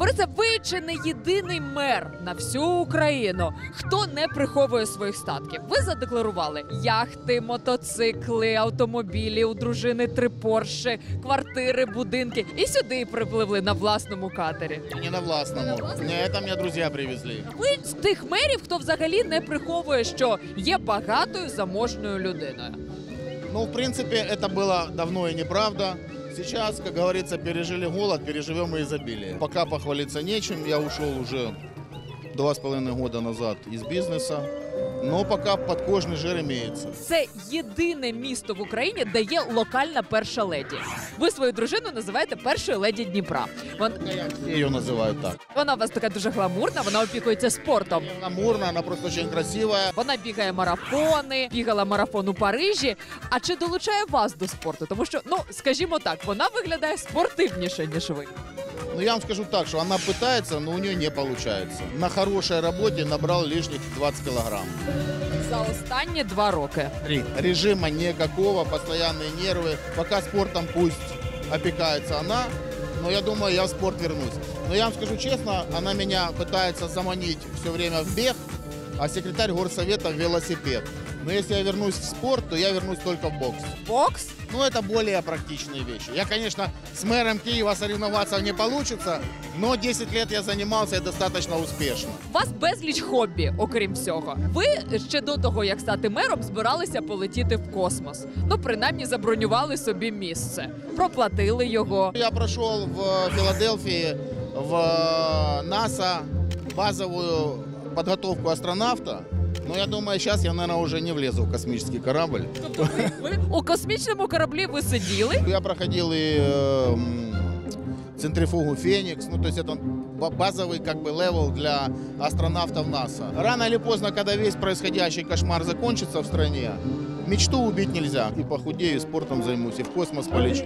Борисе, ви чи не єдиний мер на всю Україну, хто не приховує своїх статків? Ви задекларували яхти, мотоцикли, автомобілі, у дружини три порши, квартири, будинки і сюди припливли на власному катері. Не на властному. Не на власному? Не, это мне друзья привезли. Ви з тих мерів, хто взагалі не приховує, що є багатою заможною людиною. Ну, в принципе, это было давно и неправда. Сейчас, как говорится, пережили голод, переживем и изобилие. Пока похвалиться нечем, я ушел уже два с половиной года назад из бизнеса. Но пока подкожный жир имеется. Це єдине місто в Україні, де є локальна перша леді. Ви свою дружину називаєте першою леді Дніпра. Вон, ее называют так. вона у вас така дуже гламурна, вона опікується спортом. Гламурно, она просто очень красивая. Вона бігає марафони, бігала марафон у Парижі. А чи долучає вас до спорту? Тому що, ну скажімо так, вона виглядає спортивніше ніж ви. Но я вам скажу так, что она пытается, но у нее не получается. На хорошей работе набрал лишних 20 килограмм. За останні два роки. Режима никакого, постоянные нервы. Пока спортом пусть опекается она, но я думаю, я в спорт вернусь. Но я вам скажу честно, она меня пытается заманить все время в бег, а секретарь горсовета в велосипед. Но если я вернусь в спорт, то я вернусь только в бокс. Бокс Ну, это более практичные вещи. Я, конечно, с мэром Киева соревноваться не получится, но 10 лет я занимался и достаточно успешно. У вас безліч хобі, окрім всього. Ви ще до того, як стати мером, збиралися полетіти в космос. Ну, принаймні, забронювали собі місце, проплатили його. Я прошел в Филадельфии в НАСА базовую подготовку астронавта. Но я думаю, сейчас я, наверное, уже не влезу в космический корабль. Тобто ви, ви у космічному кораблі ви сиділи. Я проходил и э, м, центрифугу Феникс, ну то есть это ба- базовый как бы левел для астронавтов НАСА. Рано или поздно, когда весь происходящий кошмар закончится в стране, мечту убить нельзя. И похудею, и спортом займусь, и в космос полечу.